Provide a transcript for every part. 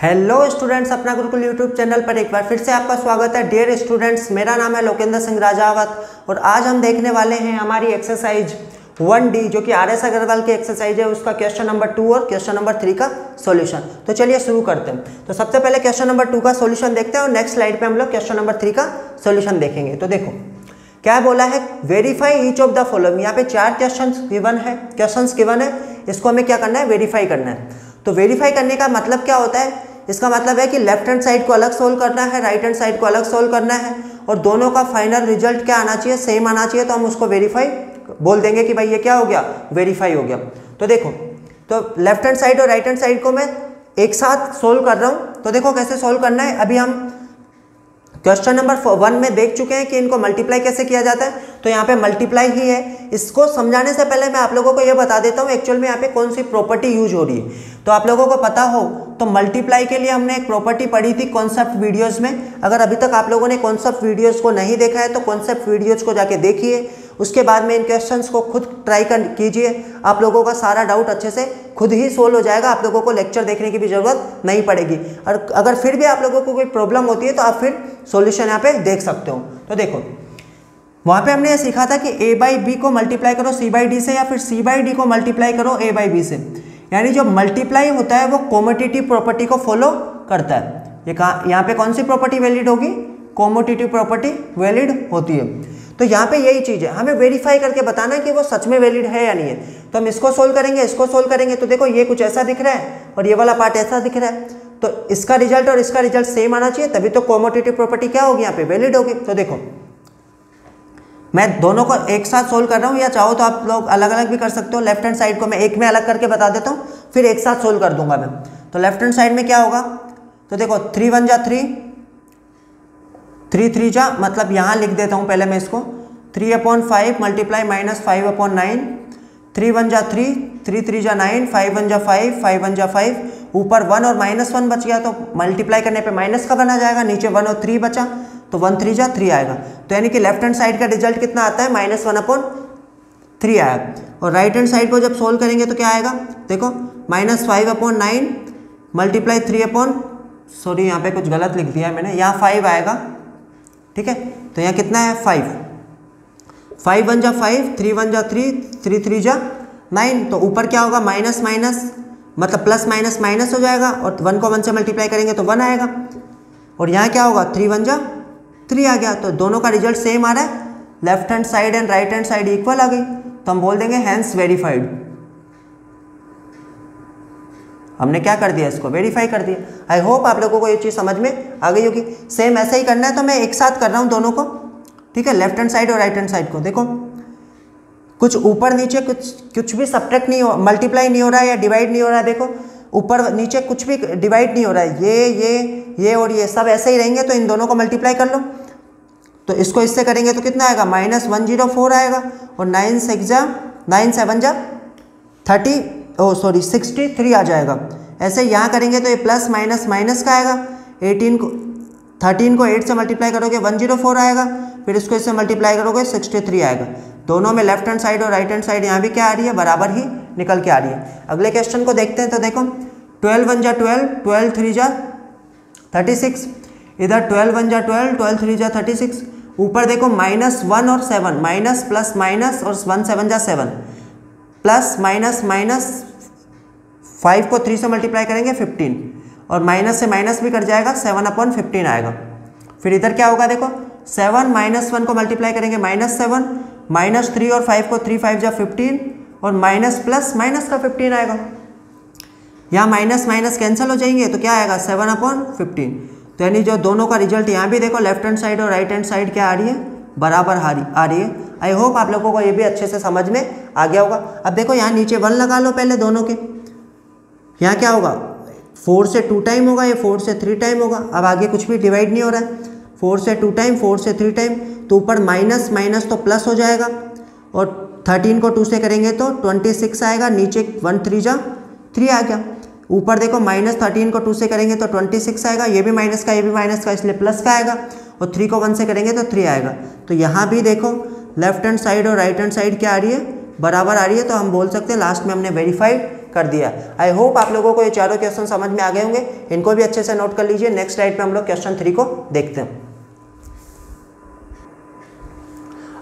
Hello students अपना Gurukul YouTube channel पर एक बार फिर से आपका स्वागत है। डियर स्टूडेंट्स मेरा नाम है लोकेंद्र सिंह राजावत और आज हम देखने वाले हैं हमारी एक्सरसाइज वन डी जो कि आर एस अग्रवाल की एक्सरसाइज है। उसका क्वेश्चन नंबर टू और क्वेश्चन नंबर थ्री का सॉल्यूशन तो चलिए शुरू करते हैं। तो सबसे पहले क्वेश्चन नंबर टू का सॉल्यूशन देखते हैं और नेक्स्ट स्लाइड पे हम लोग क्वेश्चन नंबर थ्री का सॉल्यूशन देखेंगे। तो देखो, क्या बोला है? Verify each of the following यहाँ पे चार क्वेश्चन गिवन है क्वेश्चन गिवन है। इसको हमें क्या करना है? वेरीफाई करना है। तो वेरीफाई करने का मतलब क्या होता है? इसका मतलब है कि लेफ़्ट हैंड साइड को अलग सोल्व करना है राइट हैंड साइड को अलग सोल्व करना है और दोनों का फाइनल रिज़ल्ट क्या आना चाहिए? सेम आना चाहिए तो हम उसको वेरीफाई बोल देंगे कि भाई ये क्या हो गया? वेरीफाई हो गया। तो देखो तो लेफ़्ट हैंड साइड और राइट हैंड साइड को मैं एक साथ सोल्व कर रहा हूँ। तो देखो कैसे सोल्व करना है। अभी हम क्वेश्चन नंबर वन में देख चुके हैं कि इनको मल्टीप्लाई कैसे किया जाता है। तो यहाँ पे मल्टीप्लाई ही है। इसको समझाने से पहले मैं आप लोगों को ये बता देता हूँ एक्चुअल में यहाँ पे कौन सी प्रॉपर्टी यूज़ हो रही है। तो आप लोगों को पता हो तो मल्टीप्लाई के लिए हमने एक प्रॉपर्टी पढ़ी थी कॉन्सेप्ट वीडियोस में। अगर अभी तक आप लोगों ने कॉन्सेप्ट वीडियोस को नहीं देखा है तो कॉन्सेप्ट वीडियोस को जाके देखिए। उसके बाद में इन क्वेश्चंस को खुद ट्राई कर कीजिए। आप लोगों का सारा डाउट अच्छे से खुद ही सोल्व हो जाएगा। आप लोगों को लेक्चर देखने की भी ज़रूरत नहीं पड़ेगी। और अगर फिर भी आप लोगों को कोई प्रॉब्लम होती है तो आप फिर सॉल्यूशन यहाँ पे देख सकते हो। तो देखो, वहाँ पे हमने ये सीखा था कि ए बाई बी को मल्टीप्लाई करो सी बाई डी से या फिर सी बाई डी को मल्टीप्लाई करो ए बाई बी से। यानी जो मल्टीप्लाई होता है वो कॉमोटिटिव प्रॉपर्टी को फॉलो करता है। ये कहा, यहाँ पे कौन सी प्रॉपर्टी वैलिड होगी? कॉमोटिटिव प्रॉपर्टी वैलिड होती है। तो यहाँ पे यही चीज़ है। हमें वेरीफाई करके बताना है कि वो सच में वैलिड है या नहीं है। तो हम इसको सोल्व करेंगे, इसको सोल्व करेंगे तो देखो ये कुछ ऐसा दिख रहा है और ये वाला पार्ट ऐसा दिख रहा है। तो इसका रिज़ल्ट और इसका रिज़ल्ट सेम आना चाहिए, तभी तो कॉमोटिटिव प्रॉपर्टी क्या होगी यहाँ पे? वैलिड होगी। तो देखो मैं दोनों को एक साथ सोल्व कर रहा हूँ, या चाहो तो आप लोग अलग अलग भी कर सकते हो। लेफ़्ट हैंड साइड को मैं एक में अलग करके बता देता हूँ, फिर एक साथ सोल्व कर दूँगा मैं। तो लेफ़्ट हैंड साइड में क्या होगा? तो देखो थ्री वन जा थ्री थ्री थ्री जा मतलब यहाँ लिख देता हूँ पहले मैं इसको। Three upon five multiply minus five upon nine three one जा थ्री थ्री थ्री जा नाइन फाइव वन जा फाइव फाइव वन जा फाइव ऊपर वन और माइनस वन बच गया तो मल्टीप्लाई करने पे माइनस का बना जाएगा, नीचे वन और थ्री बचा। तो वन थ्री जा, थ्री आएगा। तो यानी कि लेफ़्ट हैंड साइड का रिज़ल्ट कितना आता है? माइनस वन अपॉन थ्री आया। और राइट हैंड साइड को जब सोल्व करेंगे तो क्या आएगा? देखो minus five upon nine multiply three upon sorry यहाँ पे कुछ गलत लिख दिया मैंने। यहाँ फाइव आएगा। ठीक है? तो यहाँ कितना है? फाइव फाइव वन जा फाइव थ्री वन जा थ्री थ्री थ्री जा नाइन तो ऊपर क्या होगा? माइनस माइनस मतलब प्लस माइनस माइनस हो जाएगा। और वन को वन से मल्टीप्लाई करेंगे तो वन आएगा। और यहाँ क्या होगा? थ्री वन जा थ्री आ गया तो दोनों का रिज़ल्ट सेम आ रहा है। Left hand side and right hand side equal आ गई। तो हम बोल देंगे हैंस वेरीफाइड हमने क्या कर दिया इसको? वेरीफाई कर दिया। आई होप आप लोगों को ये चीज़ समझ में आ गई होगी। सेम ऐसे ही करना है तो मैं एक साथ कर रहा हूँ दोनों को। ठीक है? लेफ़्ट हैंड साइड और राइट हैंड साइड को। देखो, कुछ ऊपर नीचे कुछ कुछ भी सब्ट्रैक्ट नहीं हो मल्टीप्लाई नहीं हो रहा है या डिवाइड नहीं हो रहा है, देखो। ऊपर नीचे कुछ भी डिवाइड नहीं हो रहा है। ये ये ये और ये, सब ऐसे ही रहेंगे तो इन दोनों को मल्टीप्लाई कर लो। तो इसको इससे करेंगे तो कितना आएगा? माइनस वन ज़ीरो फोर आएगा। और नाइन सिक्स जा, नाइन सेवन जा, thirty, oh sorry sixty three आ जाएगा। ऐसे यहाँ करेंगे तो ये प्लस माइनस माइनस का आएगा। एटीन को, थर्टीन को एट से मल्टीप्लाई करोगे, वन ज़ीरो फोर आएगा। फिर इसको इससे मल्टीप्लाई करोगे, सिक्सटी थ्री आएगा। दोनों में लेफ़्ट हैंड साइड और राइट हैंड साइड यहाँ भी क्या आ रही है? बराबर ही निकल के आ रही है। अगले क्वेश्चन को देखते हैं तो देखो ट्वेल्व वन जा ट्वेल्व ट्वेल्व थ्री जा थर्टी सिक्स इधर ट्वेल्व वन जा ट्वेल्व ट्वेल्व थ्री जा थर्टी सिक्स। ऊपर देखो माइनस वन और सेवन, माइनस प्लस माइनस और वन सेवन जा seven. Plus minus minus five को थ्री से मल्टीप्लाई करेंगे फिफ्टीन। और माइनस से माइनस भी कट जाएगा, सेवन अपॉन फिफ्टीन आएगा। फिर इधर क्या होगा देखो, सेवन माइनस वन को मल्टीप्लाई करेंगे माइनस सेवन, माइनस थ्री और फाइव को थ्री फाइव जा फिफ्टीन, और माइनस प्लस माइनस का फिफ्टीन आएगा। यहाँ माइनस माइनस कैंसिल हो जाएँगे तो क्या आएगा, सेवन अपॉन फिफ्टीन। तो यानी जो दोनों का रिज़ल्ट यहाँ भी देखो लेफ़्ट हैंड साइड और राइट हैंड साइड क्या आ रही है? बराबर आ रही है। आई होप आप लोगों को ये भी अच्छे से समझ में आ गया होगा। अब देखो यहाँ नीचे वन लगा लो पहले दोनों के। यहाँ क्या होगा? फोर से टू टाइम होगा, या फोर से थ्री टाइम होगा। अब आगे कुछ भी डिवाइड नहीं हो रहा है। फोर से टू टाइम फोर से थ्री टाइम तो ऊपर माइनस माइनस तो प्लस हो जाएगा। और थर्टीन को टू से करेंगे तो ट्वेंटी सिक्स आएगा, नीचे वन थ्री जा थ्री आ गया। ऊपर देखो माइनस थर्टीन को टू से करेंगे तो ट्वेंटी सिक्स आएगा, ये भी माइनस का, ये भी माइनस का, इसलिए प्लस का आएगा, और थ्री को वन से करेंगे तो थ्री आएगा। तो यहाँ भी देखो लेफ़्ट हैंड साइड और राइट हैंड साइड क्या आ रही है? बराबर आ रही है तो हम बोल सकते हैं लास्ट में हमने वेरीफाइड कर दिया। आई होप आप लोगों को ये चारों क्वेश्चन समझ में आ गए होंगे। इनको भी अच्छे से नोट कर लीजिए। नेक्स्ट राइट में हम लोग क्वेश्चन थ्री को देखते हैं।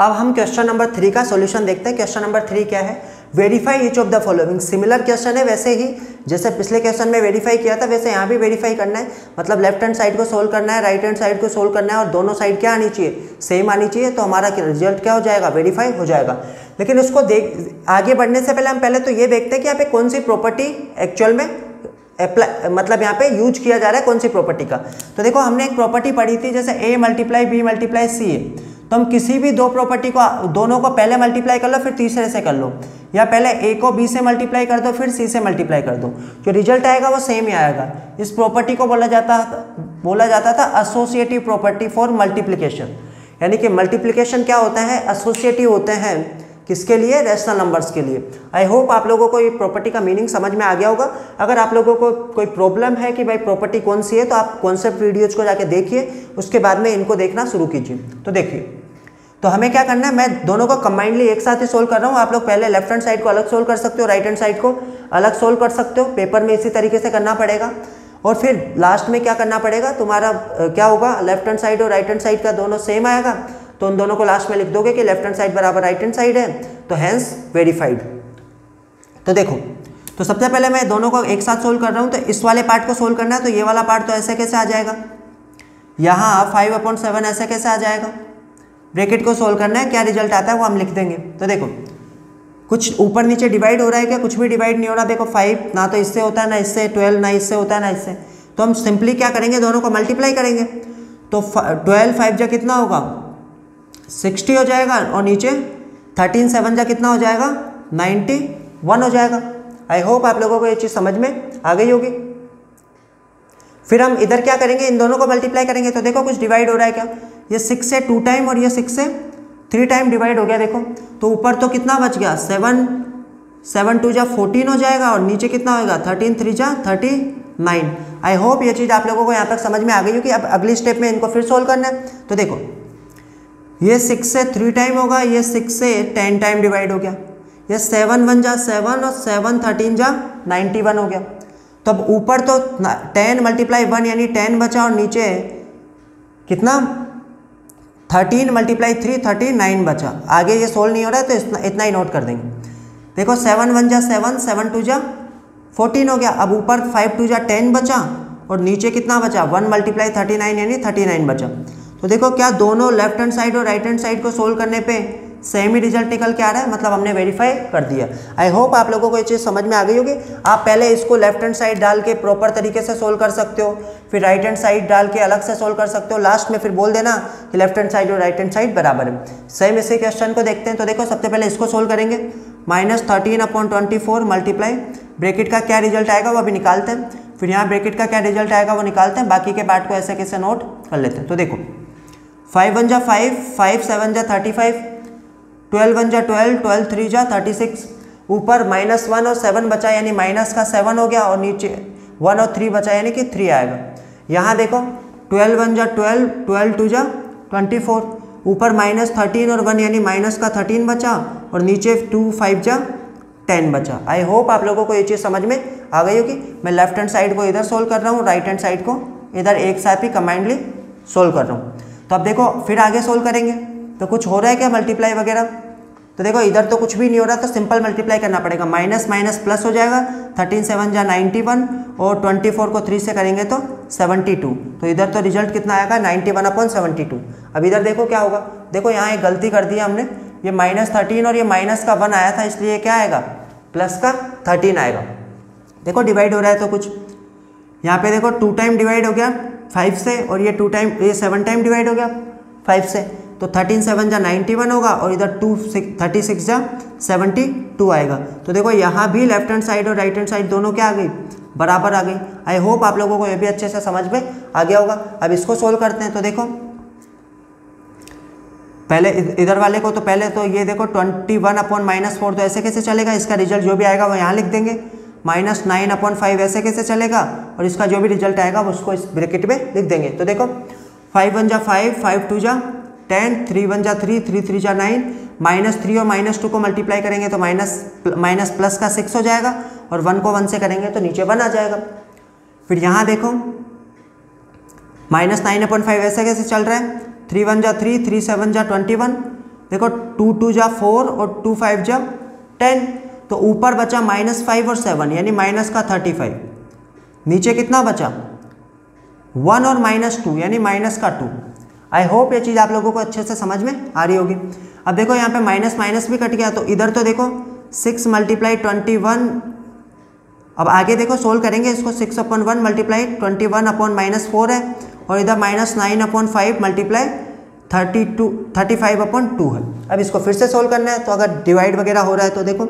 अब हम क्वेश्चन नंबर थ्री का सॉल्यूशन देखते हैं। क्वेश्चन नंबर थ्री क्या है? Verify each of the following similar question है वैसे ही। जैसे पिछले क्वेश्चन में वेरीफाई किया था, वैसे यहाँ भी वेरीफाई करना है। मतलब लेफ़्ट हैंड साइड को सोल्व करना है राइट हैंड साइड को सोल्व करना है और दोनों साइड क्या आनी चाहिए? सेम आनी चाहिए तो हमारा रिज़ल्ट क्या हो जाएगा? वेरीफाई हो जाएगा। लेकिन उसको देख, आगे बढ़ने से पहले हम पहले तो ये देखते हैं कि यहाँ पे कौन सी प्रॉपर्टी एक्चुअल में अप्लाई मतलब यहाँ पे यूज़ किया जा रहा है कौन सी प्रॉपर्टी का। तो देखो, हमने एक प्रॉपर्टी पढ़ी थी, जैसे A multiply B multiply C तो हम किसी भी दो प्रॉपर्टी को, दोनों को पहले मल्टीप्लाई कर लो, फिर तीसरे से कर लो। या पहले ए को बी से मल्टीप्लाई कर दो, फिर सी से मल्टीप्लाई कर दो। जो रिज़ल्ट आएगा वो सेम ही आएगा। इस प्रॉपर्टी को बोला जाता बोला जाता था एसोसिएटिव प्रॉपर्टी फॉर मल्टीप्लीकेशन यानी कि मल्टीप्लीकेशन क्या होता है? एसोसिएटिव होते हैं किसके लिए? रेशनल नंबर्स के लिए। आई होप आप लोगों को ये प्रॉपर्टी का मीनिंग समझ में आ गया होगा। अगर आप लोगों को कोई प्रॉब्लम है कि भाई प्रॉपर्टी कौन सी है तो आप कॉन्सेप्ट वीडियोज़ को जाके देखिए, उसके बाद में इनको देखना शुरू कीजिए। तो देखिए तो हमें क्या करना है? मैं दोनों को कंबाइंडली एक साथ ही सोल्व कर रहा हूँ। आप लोग पहले लेफ़्ट हैंड साइड को अलग सोल्व कर सकते हो राइट हैंड साइड को अलग सोल्व कर सकते हो। पेपर में इसी तरीके से करना पड़ेगा। और फिर लास्ट में क्या करना पड़ेगा? तुम्हारा क्या होगा? लेफ़्ट हैंड साइड और राइट हैंड साइड का दोनों सेम आएगा। तो उन दोनों को लास्ट में लिख दोगे कि लेफ़्ट हैंड साइड बराबर राइट हैंड साइड है। तो हैंस वेरीफाइड तो देखो तो सबसे पहले मैं दोनों को एक साथ सोल्व कर रहा हूँ। तो इस वाले पार्ट को सोल्व करना है। तो ये वाला पार्ट तो ऐसे कैसे आ जाएगा? यहाँ फाइव अपॉइंट सेवन ऐसे कैसे आ जाएगा? ब्रैकेट को सोल्व करना है, क्या रिज़ल्ट आता है वो हम लिख देंगे। तो देखो, कुछ ऊपर नीचे डिवाइड हो रहा है क्या? कुछ भी डिवाइड नहीं हो रहा। देखो फाइव ना तो इससे होता है, ना इससे ट्वेल्व ना इससे होता है, ना इससे। तो हम सिंपली क्या करेंगे? दोनों को मल्टीप्लाई करेंगे। तो ट्वेल्व फाइव जा कितना होगा? सिक्सटी हो जाएगा और नीचे थर्टीन सेवन जा कितना हो जाएगा? नाइन्टी वन हो जाएगा। आई होप आप लोगों को ये चीज़ समझ में आ गई होगी। फिर हम इधर क्या करेंगे? इन दोनों को मल्टीप्लाई करेंगे। तो देखो, कुछ डिवाइड हो रहा है क्या? ये सिक्स से टू टाइम और ये सिक्स से थ्री टाइम डिवाइड हो गया, देखो। तो ऊपर तो कितना बच गया? सेवन सेवन टू जा फोर्टीन हो जाएगा और नीचे कितना होगा थर्टीन थ्री जा थर्टी नाइन आई होप ये चीज़ आप लोगों को यहाँ तक समझ में आ गई हो कि अब अगली स्टेप में इनको फिर सोल्व करना है। तो देखो, ये सिक्स से थ्री टाइम होगा, ये सिक्स से टेन टाइम डिवाइड हो गया। ये सेवन वन जा सेवन और सेवन थर्टीन जा नाइन्टी वन हो गया। तो अब ऊपर तो टेन मल्टीप्लाई वन यानी टेन बचा और नीचे कितना? Thirteen multiply three thirty nine बचा। आगे ये सोल्व नहीं हो रहा है तो इतना इतना ही नोट कर देंगे। देखो सेवन वन जा सेवन सेवन टू जा फोर्टीन हो गया। अब ऊपर फाइव टू जा टेन बचा, और नीचे कितना बचा? वन मल्टीप्लाई थर्टी नाइन यानी थर्टी नाइन बचा। तो देखो क्या दोनों लेफ़्ट हैंड साइड और राइट हैंड साइड को सोल्व करने पे सेम रिज़ल्ट निकल के आ रहा है? मतलब हमने वेरीफाई कर दिया। आई होप आप लोगों को ये चीज़ समझ में आ गई होगी। आप पहले इसको लेफ़्ट हैंड साइड डाल के प्रॉपर तरीके से सोल्व कर सकते हो। फिर राइट हैंड साइड डाल के अलग से सोल्व कर सकते हो। लास्ट में फिर बोल देना कि लेफ़्ट हैंड साइड और राइट हैंड साइड बराबर है। सेम इसी क्वेश्चन को देखते हैं। तो देखो, सबसे पहले इसको सोल्व करेंगे। Minus thirteen upon twenty four multiply bracket का क्या रिज़ल्ट आएगा वो अभी निकालते हैं। फिर यहाँ ब्रेकेट का क्या रिज़ल्ट आएगा वो निकालते हैं। बाकी के पार्ट को ऐसे कैसे नोट कर लेते हैं। तो देखो फाइव वन जा फाइव फाइव सेवन जा थर्टी फाइव ट्वेल्व वन जा ट्वेल्व ट्वेल्व थ्री जा थर्टी सिक्स ऊपर माइनस वन और सेवन बचा, यानी माइनस का सेवन हो गया और नीचे वन और थ्री बचा, यानी कि थ्री आएगा। यहाँ देखो, ट्वेल्व वन जा ट्वेल्व ट्वेल्व टू जा ट्वेंटी फोर ऊपर माइनस थर्टीन और वन यानी माइनस का थर्टीन बचा और नीचे टू फाइव जा टेन बचा। आई होप आप लोगों को ये चीज़ समझ में आ गई होगी। मैं लेफ़्ट हैंड साइड को इधर सोल्व कर रहा हूँ राइट हैंड साइड को इधर एक साथ ही कमांडली सोल्व कर रहा हूँ। तो अब देखो, फिर आगे सोल्व करेंगे। तो कुछ हो रहा है क्या मल्टीप्लाई वगैरह? तो देखो, इधर तो कुछ भी नहीं हो रहा तो सिंपल मल्टीप्लाई करना पड़ेगा। माइनस माइनस प्लस हो जाएगा। थर्टीन सेवन जा नाइन्टी वन और ट्वेंटी फोर को थ्री से करेंगे तो सेवेंटी टू तो इधर तो रिज़ल्ट कितना आएगा? Ninety one upon seventy two अब इधर देखो क्या होगा। देखो, यहाँ एक गलती कर दी हमने। ये माइनस थर्टीन और ये माइनस का वन आया था, इसलिए क्या आएगा? प्लस का थर्टीन आएगा। देखो डिवाइड हो रहा है तो कुछ। यहाँ पे देखो टू टाइम डिवाइड हो गया फाइव से, और ये टू टाइम ये सेवन टाइम डिवाइड हो गया फाइव से। तो थर्टीन सेवन जा नाइन्टी वन होगा और इधर टू सिक्स थर्टी सिक्स जा सेवेंटी टू आएगा। तो देखो, यहाँ भी लेफ़्ट हैंड साइड और राइट हैंड साइड दोनों क्या आ गई? बराबर आ गई। आई होप आप लोगों को ये भी अच्छे से समझ में आ गया होगा। अब इसको सोल्व करते हैं। तो देखो, पहले इधर वाले को तो पहले तो ये देखो twenty one upon minus four तो ऐसे कैसे चलेगा? इसका रिज़ल्ट जो भी आएगा वो यहाँ लिख देंगे। माइनस नाइन अपॉन फाइव ऐसे कैसे चलेगा? और इसका जो भी रिज़ल्ट आएगा, उसको इस ब्रैकेट में लिख देंगे। तो देखो फाइव वन जा फाइव फाइव टू जा टेन, थ्री वन जा थ्री थ्री थ्री जा नाइन, माइनस थ्री और माइनस टू को मल्टीप्लाई करेंगे तो माइनस माइनस प्लस का सिक्स हो जाएगा और वन को वन से करेंगे तो नीचे वन आ जाएगा। फिर यहाँ देखो, माइनस नाइन अपॉइंट फाइव ऐसे कैसे चल रहा है? थ्री वन जा थ्री थ्री सेवन जा ट्वेंटी वन, देखो टू टू जा फोर और टू फाइव जा टेन तो ऊपर बचा माइनस फाइव और सेवन, यानी माइनस का थर्टी फाइव। नीचे कितना बचा? वन और माइनस टू, यानी माइनस का टू। आई होप ये चीज़ आप लोगों को अच्छे से समझ में आ रही होगी। अब देखो, यहाँ पे माइनस माइनस भी कट गया तो इधर तो देखो सिक्स मल्टीप्लाई ट्वेंटी वन अब आगे देखो सोल्व करेंगे इसको six upon one multiply twenty one upon minus four है, और इधर minus nine upon five multiply thirty two thirty five upon two है। अब इसको फिर से सोल्व करना है तो अगर डिवाइड वगैरह हो रहा है तो देखो,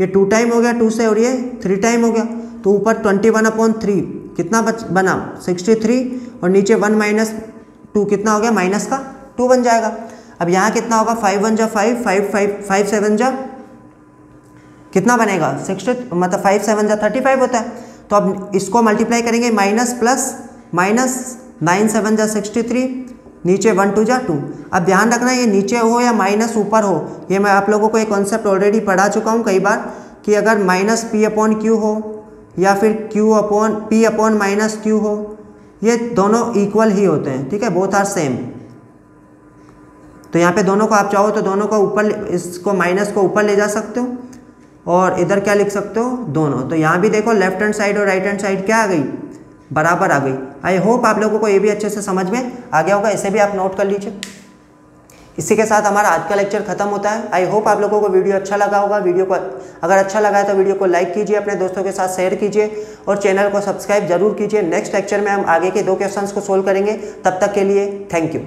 ये टू टाइम हो गया टू से, और ये थ्री टाइम हो गया तो ऊपर ट्वेंटी वन अपॉन थ्री कितना बच, बना? सिक्सटी थ्री और नीचे वन माइनस टू कितना हो गया? माइनस का टू बन जाएगा। अब यहाँ कितना होगा? फाइव वन जा five five five five seven जा। कितना बनेगा? सिक्सटी मतलब फाइव सेवन जा थर्टी फाइव होता है। तो अब इसको मल्टीप्लाई करेंगे minus plus minus nine seven जा सिक्सटी थ्री नीचे वन टू जा टू अब ध्यान रखना, ये नीचे हो या माइनस ऊपर हो, ये मैं आप लोगों को एक कॉन्सेप्ट ऑलरेडी पढ़ा चुका हूँ कई बार, कि अगर माइनस पी अपॉन क्यू हो, या फिर Q upon P upon minus Q हो ये दोनों इक्वल ही होते हैं, ठीक है? बोथ आर सेम तो यहाँ पे दोनों को आप चाहो तो दोनों को ऊपर इसको माइनस को ऊपर ले जा सकते हो और इधर क्या लिख सकते हो? दोनों. तो यहाँ भी देखो लेफ़्ट हैंड साइड और राइट हैंड साइड क्या आ गई? बराबर आ गई. आई होप आप लोगों को ये भी अच्छे से समझ में आ गया होगा। इसे भी आप नोट कर लीजिए। इसी के साथ हमारा आज का लेक्चर खत्म होता है। आई होप आप लोगों को वीडियो अच्छा लगा होगा। वीडियो को अगर अच्छा लगा है तो वीडियो को लाइक कीजिए, अपने दोस्तों के साथ शेयर कीजिए और चैनल को सब्सक्राइब ज़रूर कीजिए। नेक्स्ट लेक्चर में हम आगे के दो क्वेश्चंस को सोल्व करेंगे। तब तक के लिए थैंक यू